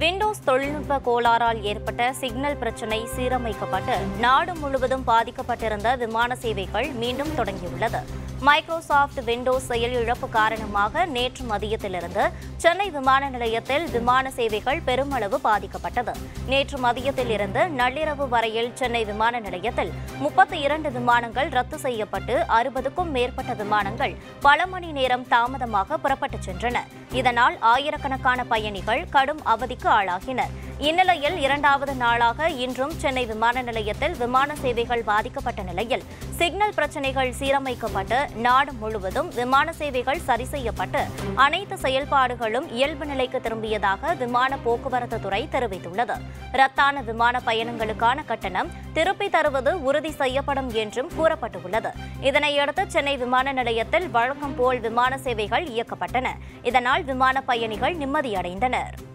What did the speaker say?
Windows தொழில்நுட்ப கோளாறால் ஏற்பட்ட signal பிரச்சினை சீரமைக்கப்பட்டு நாடு முழுவதும் பாதிக்கப்பட்டிருந்த விமான சேவைகள் மீண்டும் தொடங்கியுள்ளது. மைக்ரோசாஃப்ட் விண்டோஸ் செயல் இழப்பு காரணமாக நேற்று மதியத்திலிருந்து சென்னை விமான நிலையத்தில் விமான சேவைகள் பெருமளவு பாதிக்கப்பட்டது. நேற்று மதியத்தில் இருந்து நள்ளிரவு வரையில் சென்னை விமான நிலையத்தில் முப்பத்தி இரண்டு விமானங்கள் ரத்து செய்யப்பட்டு அறுபதுக்கும் மேற்பட்ட விமானங்கள் பல மணி நேரம் தாமதமாக புறப்பட்டுச் சென்றன. இதனால் ஆயிரக்கணக்கான பயணிகள் கடும் அவதிக்கு ஆளாகினர். இந்நிலையில் இரண்டாவது நாளாக இன்றும் சென்னை விமான நிலையத்தில் விமான சேவைகள் பாதிக்கப்பட்ட நிலையில் சிக்னல் பிரச்சினைகள் சீரமைக்கப்பட்டு நாடு முழுவதும் விமான சேவைகள் சரி செய்யப்பட்டு அனைத்து செயல்பாடுகளும் இயல்பு நிலைக்கு திரும்பியதாக விமான போக்குவரத்து துறை தெரிவித்துள்ளது. ரத்தான விமான பயணங்களுக்கான கட்டணம் திருப்பி தருவது உறுதி செய்யப்படும் என்றும் கூறப்பட்டுள்ளது. இதனையடுத்து சென்னை விமான நிலையத்தில் வழக்கம் போல் விமான சேவைகள் இயக்கப்பட்டன. இதனால் விமான பயணிகள் நிம்மதியடைந்தனர்.